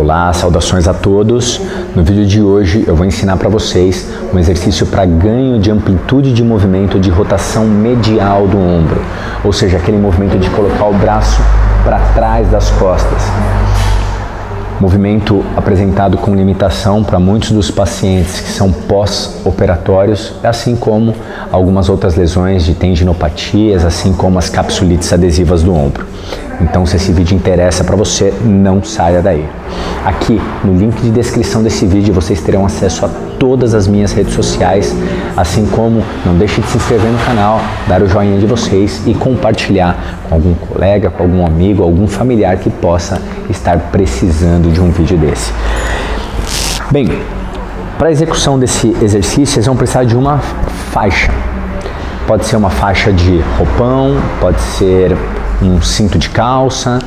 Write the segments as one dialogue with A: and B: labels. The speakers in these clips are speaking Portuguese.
A: Olá, saudações a todos. No vídeo de hoje eu vou ensinar para vocês um exercício para ganho de amplitude de movimento de rotação medial do ombro, ou seja, aquele movimento de colocar o braço para trás das costas. Movimento apresentado com limitação para muitos dos pacientes que são pós-operatórios, assim como algumas outras lesões de tendinopatias, assim como as capsulites adesivas do ombro. Então, se esse vídeo interessa para você, não saia daí. Aqui no link de descrição desse vídeo vocês terão acesso a todas as minhas redes sociais, assim como não deixe de se inscrever no canal, dar o joinha de vocês e compartilhar com algum colega, com algum amigo, algum familiar que possa estar precisando de um vídeo desse. Bem, para a execução desse exercício, vocês vão precisar de uma faixa. Pode ser uma faixa de roupão, pode ser um cinto de calça,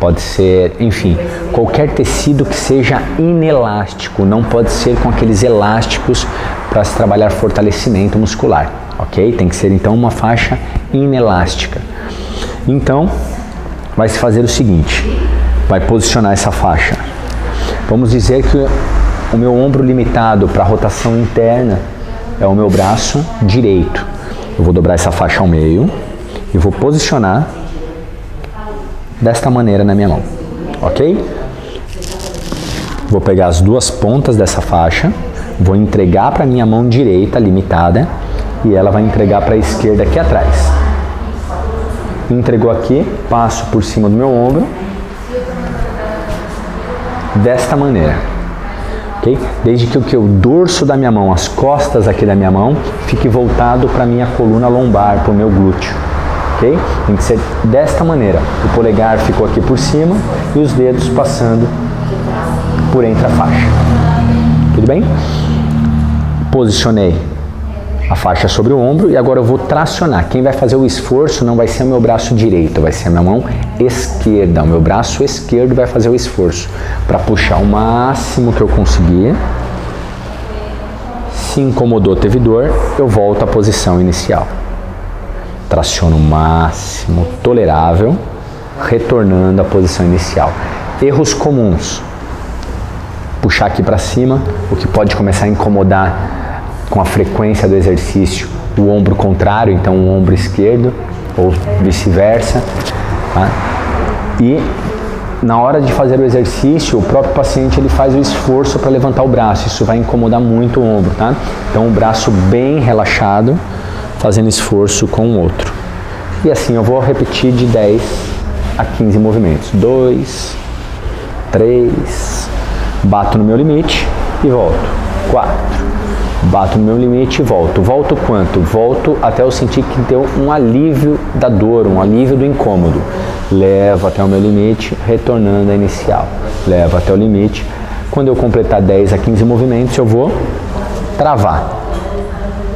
A: pode ser, enfim, qualquer tecido que seja inelástico, não pode ser com aqueles elásticos para se trabalhar fortalecimento muscular, ok? Tem que ser então uma faixa inelástica. Então, vai se fazer o seguinte: vai posicionar essa faixa. Vamos dizer que o meu ombro limitado para rotação interna é o meu braço direito. Eu vou dobrar essa faixa ao meio e vou posicionar desta maneira na minha mão, ok? Vou pegar as duas pontas dessa faixa, vou entregar para minha mão direita limitada e ela vai entregar para a esquerda aqui atrás. Entregou aqui, passo por cima do meu ombro, desta maneira, ok? Desde que o que o dorso da minha mão, as costas aqui da minha mão, fique voltado para minha coluna lombar, para o meu glúteo ok? Tem que ser desta maneira. O polegar ficou aqui por cima e os dedos passando por entre a faixa. Tudo bem? Posicionei a faixa sobre o ombro e agora eu vou tracionar. Quem vai fazer o esforço não vai ser o meu braço direito, vai ser a minha mão esquerda. O meu braço esquerdo vai fazer o esforço para puxar o máximo que eu conseguir. Se incomodou, teve dor, eu volto à posição inicial traciono máximo tolerável, retornando à posição inicial. Erros comuns. Puxar aqui para cima, o que pode começar a incomodar com a frequência do exercício o ombro contrário, então o ombro esquerdo, ou vice-versa. Tá? E na hora de fazer o exercício, o próprio paciente ele faz o esforço para levantar o braço. Isso vai incomodar muito o ombro, tá? Então o braço bem relaxado, fazendo esforço com o outro. E assim eu vou repetir de 10 a 15 movimentos. 2, 3, bato no meu limite e volto. 4, bato no meu limite e volto. Volto quanto? Volto até eu sentir que deu um alívio da dor, um alívio do incômodo. Levo até o meu limite, retornando à inicial. Levo até o limite. Quando eu completar 10 a 15 movimentos, eu vou travar.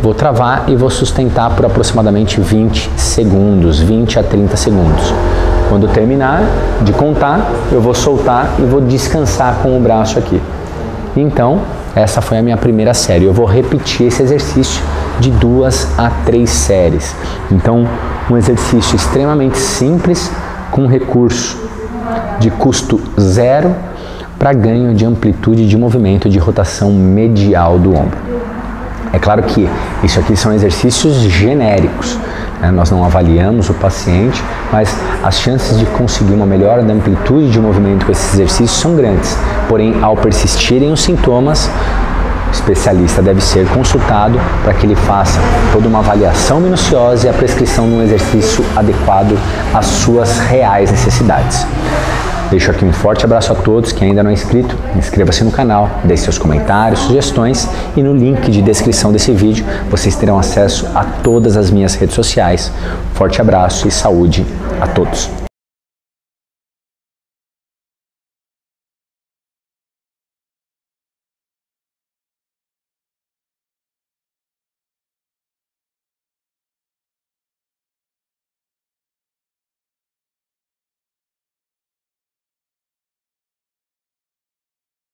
A: Vou travar e vou sustentar por aproximadamente 20 segundos, 20 a 30 segundos. Quando terminar de contar, eu vou soltar e vou descansar com o braço aqui. Então, essa foi a minha primeira série. Eu vou repetir esse exercício de duas a três séries. Então, um exercício extremamente simples, com recurso de custo zero para ganho de amplitude de movimento de rotação medial do ombro. É claro que isso aqui são exercícios genéricos. Né? Nós não avaliamos o paciente, mas as chances de conseguir uma melhora da amplitude de movimento com esses exercícios são grandes. Porém, ao persistirem os sintomas, o especialista deve ser consultado para que ele faça toda uma avaliação minuciosa e a prescrição de um exercício adequado às suas reais necessidades. Deixo aqui um forte abraço a todos. Quem ainda não é inscrito, inscreva-se no canal, deixe seus comentários, sugestões e no link de descrição desse vídeo vocês terão acesso a todas as minhas redes sociais. Forte abraço e saúde a todos.